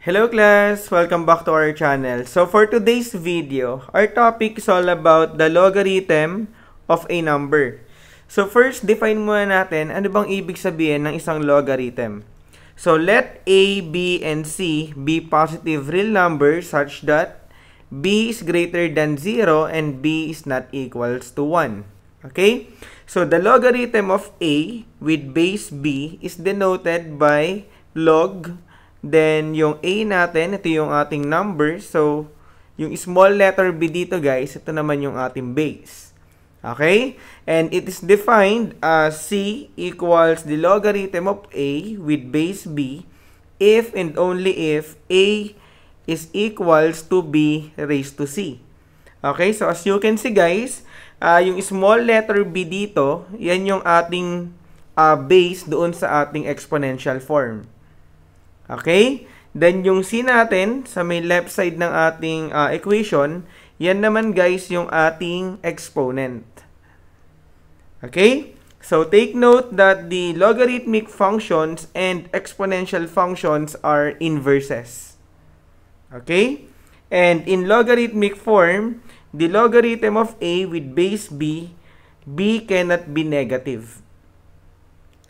Hello class! Welcome back to our channel. So for today's video, our topic is all about the logarithm of a number. So first, define muna natin ano bang ibig sabihin ng isang logarithm. So let A, B, and C be positive real numbers such that B is greater than 0 and B is not equals to 1. Okay? So the logarithm of A with base B is denoted by log Then, yung A natin, ito yung ating number. So, yung small letter B dito, guys, ito naman yung ating base. Okay? And it is defined as C equals the logarithm of A with base B if and only if A is equals to B raised to C. Okay? So, as you can see, guys, uh, yung small letter B dito, yan yung ating uh, base doon sa ating exponential form. Okay? Then, yung C natin, sa may left side ng ating uh, equation, yan naman guys yung ating exponent. Okay? So, take note that the logarithmic functions and exponential functions are inverses. Okay? And in logarithmic form, the logarithm of A with base B, B cannot be negative.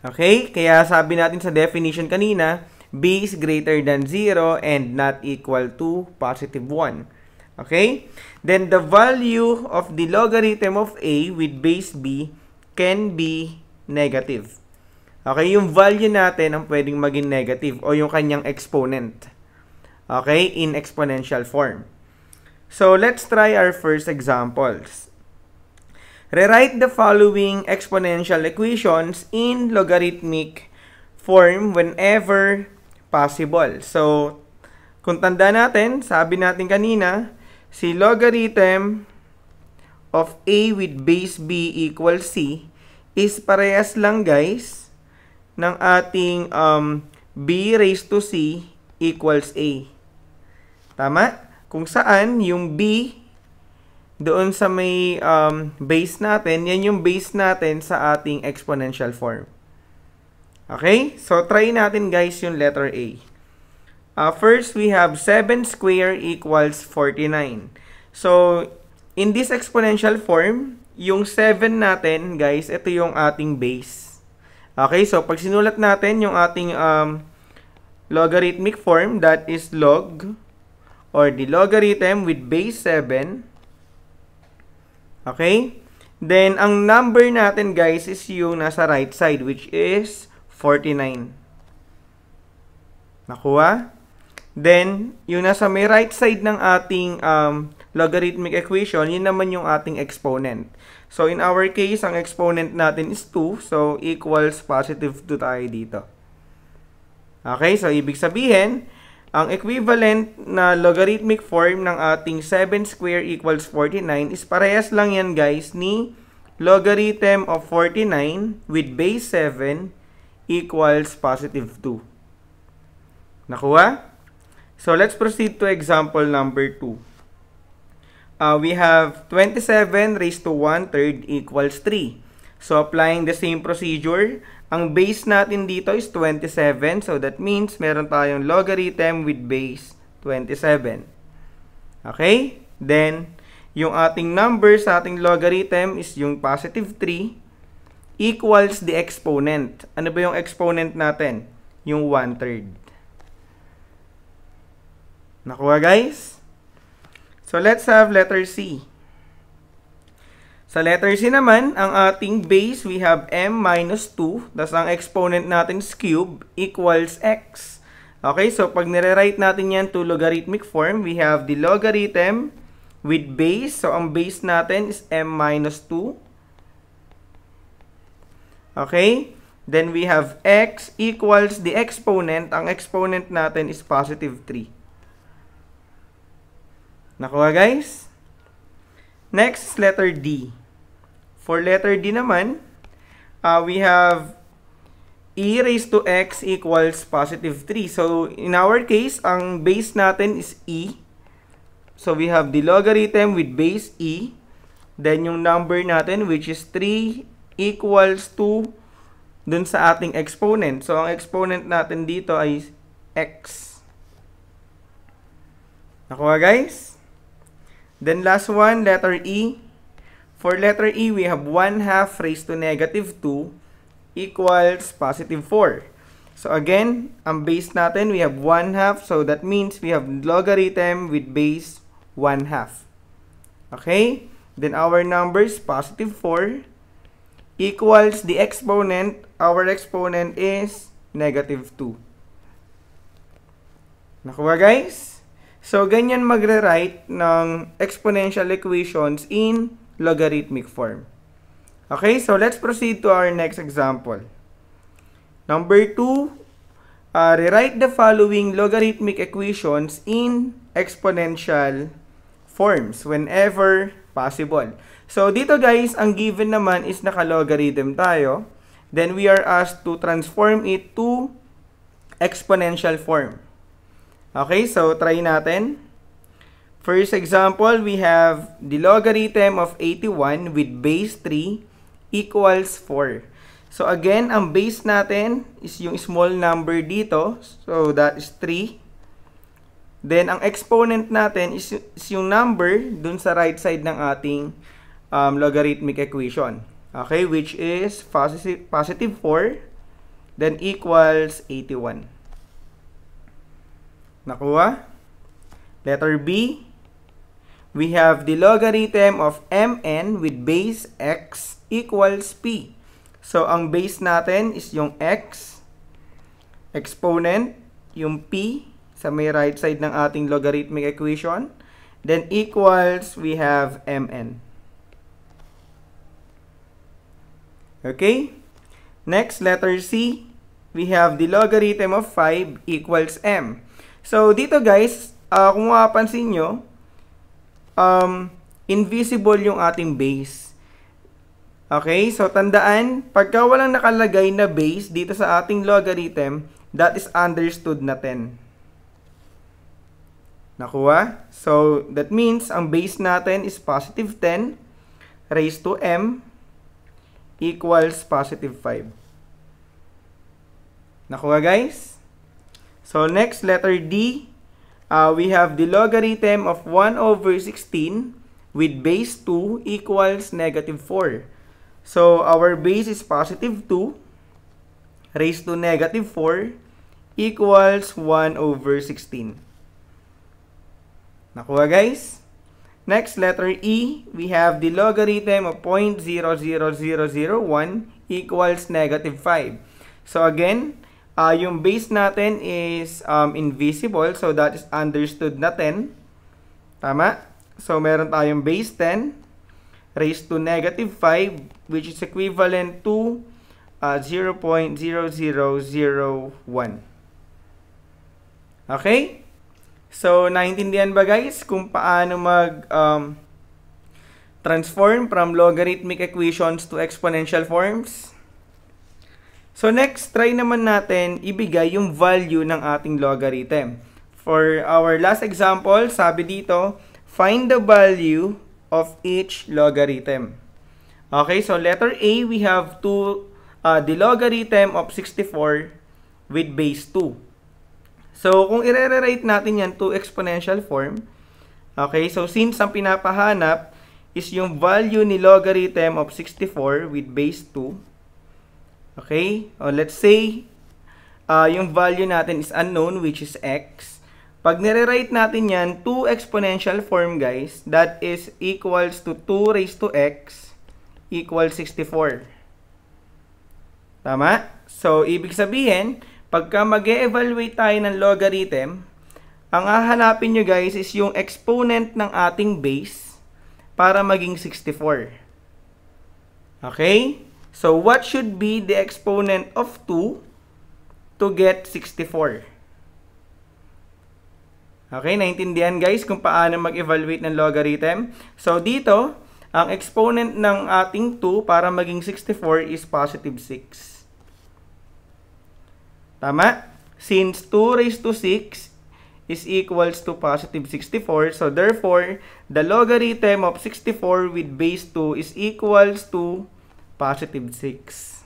Okay? Kaya sabi natin sa definition kanina, b is greater than 0 and not equal to positive 1. Okay? Then the value of the logarithm of a with base b can be negative. Okay? Yung value natin ang pwedeng maging negative o yung kanyang exponent. Okay? In exponential form. So, let's try our first examples. Rewrite the following exponential equations in logarithmic form whenever possible. So, kung tanda natin, sabi natin kanina, si logarithm of a with base b equals c is parehas lang guys ng ating um, b raised to c equals a. Tama? Kung saan yung b doon sa may um, base natin, yan yung base natin sa ating exponential form. Okay? So, try natin guys yung letter A. Uh, first, we have 7 square equals 49. So, in this exponential form, yung 7 natin, guys, ito yung ating base. Okay? So, pag sinulat natin yung ating um, logarithmic form, that is log, or the logarithm with base 7. Okay? Then, ang number natin, guys, is yung nasa right side, which is 49. Nakuha? Then, yung nasa may right side ng ating um, logarithmic equation, yun naman yung ating exponent. So, in our case, ang exponent natin is 2. So, equals positive 2 tayo dito. Okay? So, ibig sabihin, ang equivalent na logarithmic form ng ating 7 square equals 49 is parehas lang yan guys ni logarithm of 49 with base 7 equals positive 2. Nakuha? So, let's proceed to example number 2. Uh, we have 27 raised to 1 third equals 3. So, applying the same procedure, ang base natin dito is 27. So, that means meron tayong logarithm with base 27. Okay? Then, yung ating number sa ating logarithm is yung positive 3 equals the exponent. Ano ba yung exponent natin? Yung 1 third. Nakuha guys? So let's have letter C. Sa letter C naman, ang ating base, we have m minus 2. Tapos ang exponent natin is cube equals x. Okay, so pag nire-write natin yan to logarithmic form, we have the logarithm with base. So ang base natin is m minus 2 Okay? Then we have x equals the exponent. Ang exponent natin is positive 3. Nakuha guys? Next, letter D. For letter D naman, uh, we have e raised to x equals positive 3. So, in our case, ang base natin is e. So, we have the logarithm with base e. Then, yung number natin, which is 3 equals to dun sa ating exponent. So, ang exponent natin dito ay x. Nakuha guys? Then last one, letter E. For letter E, we have 1 half raised to negative 2 equals positive 4. So again, ang base natin, we have 1 half. So that means we have logarithm with base 1 half. Okay? Then our numbers, positive 4 equals the exponent. Our exponent is negative 2. Nakuha guys? So, ganyan magre-write ng exponential equations in logarithmic form. Okay, so let's proceed to our next example. Number 2, uh, rewrite the following logarithmic equations in exponential forms whenever possible. So, dito guys, ang given naman is naka-logarithm tayo. Then, we are asked to transform it to exponential form. Okay, so try natin. First example, we have the logarithm of 81 with base 3 equals 4. So again, ang base natin is yung small number dito. So that is 3. Then ang exponent natin is, yung number dun sa right side ng ating um, logarithmic equation. Okay, which is positive, positive 4 then equals 81. Nakuha? Letter B, we have the logarithm of mn with base x equals p. So, ang base natin is yung x, exponent, yung p, sa may right side ng ating logarithmic equation. Then, equals, we have mn. Okay? Next, letter C, we have the logarithm of 5 equals m. So, dito guys, uh, kung mapapansin nyo, um, invisible yung ating base. Okay, so tandaan, pagka walang nakalagay na base dito sa ating logarithm, that is understood na 10. Nakuha? So, that means, ang base natin is positive 10 raised to m equals positive 5. Nakuha guys? So, next, letter D, uh, we have the logarithm of 1 over 16 with base 2 equals negative 4. So, our base is positive 2 raised to negative 4 equals 1 over 16. Nakuha guys? Next, letter E, we have the logarithm of 0.00001 equals negative 5. So again, uh, yung base natin is um, invisible, so that is understood na 10. Tama? So meron tayong base 10 raised to negative 5 which is equivalent to uh, 0.0001. Okay? So, naintindihan ba guys kung paano mag um, transform from logarithmic equations to exponential forms? So, next, try naman natin ibigay yung value ng ating logarithm. For our last example, sabi dito, find the value of each logarithm. Okay, so letter A, we have two, uh, the logarithm of 64 with base 2. So, kung i-rewrite natin yan to exponential form, okay, so since ang pinapahanap is yung value ni logarithm of 64 with base 2, okay, o let's say, uh, yung value natin is unknown, which is x, pag nire-write natin yan to exponential form guys, that is equals to 2 raised to x equals 64. Tama? So, ibig sabihin, pagka mag -e evaluate tayo ng logarithm, ang hahanapin nyo guys is yung exponent ng ating base para maging 64. Okay? So, what should be the exponent of 2 to get 64? Okay, naintindihan guys kung paano mag-evaluate ng logarithm. So dito, ang exponent ng ating 2 para maging 64 is positive 6. Tama? Since 2 raised to 6 is equals to positive 64, so therefore, the logarithm of 64 with base 2 is equals to positive 6.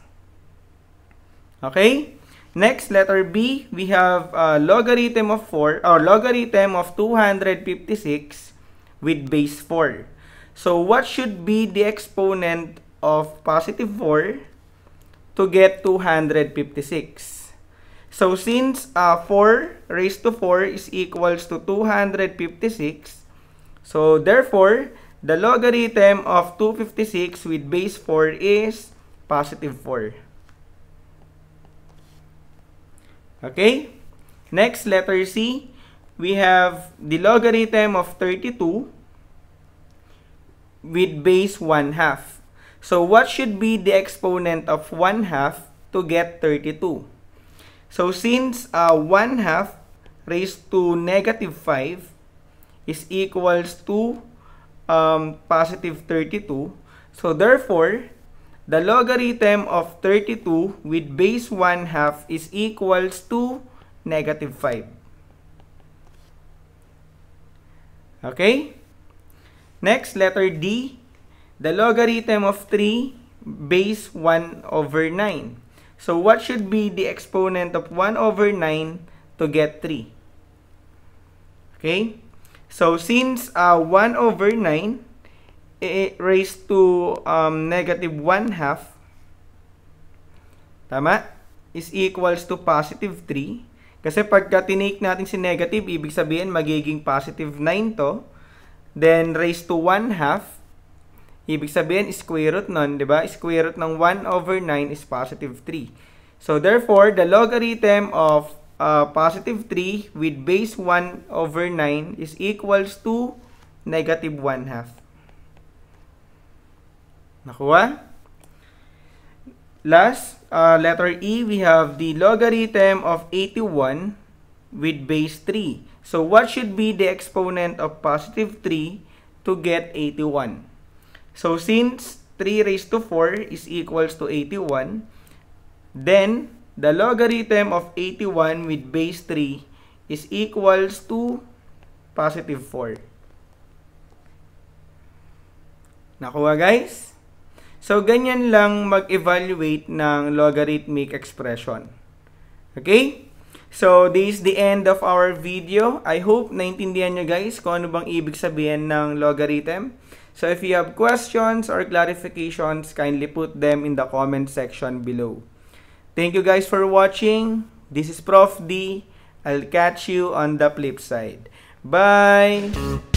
Okay? Next, letter B, we have uh, logarithm of 4 or logarithm of 256 with base 4. So what should be the exponent of positive 4 to get 256? So since uh, 4 raised to 4 is equals to 256, so therefore, the logarithm of 256 with base 4 is positive 4. Okay? Next, letter C, we have the logarithm of 32 with base 1 half. So, what should be the exponent of 1 half to get 32? So, since uh, 1 half raised to negative 5 is equals to um, positive 32, so therefore, the logarithm of 32 with base 1 half is equals to negative 5. Okay? Next, letter D. The logarithm of 3 base 1 over 9. So, what should be the exponent of 1 over 9 to get 3? Okay? So, since uh, 1 over 9 raised to um, negative 1 half, tama, is equals to positive 3. Kasi pagka tinake natin si negative, ibig sabihin magiging positive 9 to. Then, raised to 1 half, ibig sabihin square root nun, di ba? Square root ng 1 over 9 is positive 3. So, therefore, the logarithm of uh, positive 3 with base 1 over 9 is equals to negative 1 half. Nakuha? Last, uh, letter E, we have the logarithm of 81 with base 3. So, what should be the exponent of positive 3 to get 81? So, since 3 raised to 4 is equals to 81, then the logarithm of 81 with base 3 is equals to positive 4. Nakuha guys? So, ganyan lang mag-evaluate ng logarithmic expression. Okay? So, this is the end of our video. I hope naintindihan nyo guys kung ano bang ibig sabihin ng logarithm. So, if you have questions or clarifications, kindly put them in the comment section below. Thank you guys for watching. This is Prof. D. I'll catch you on the flip side. Bye!